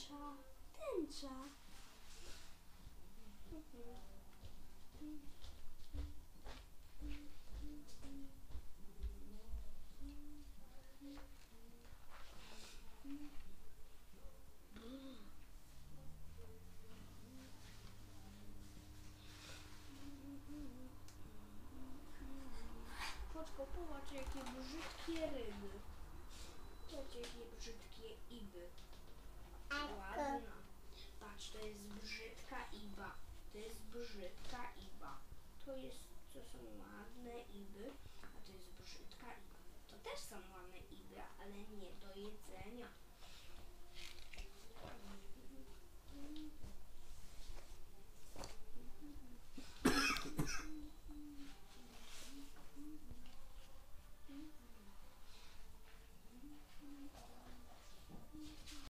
Tęcza? Tęcza. Popatrz jakie brzydkie ryby. Patrz jakie brzydkie iby. Ładna. Patrz, to jest brzydka iba. To jest brzydka iba. To jest, to są ładne iby, a to jest brzydka iba. To też są ładne iby, ale nie do jedzenia.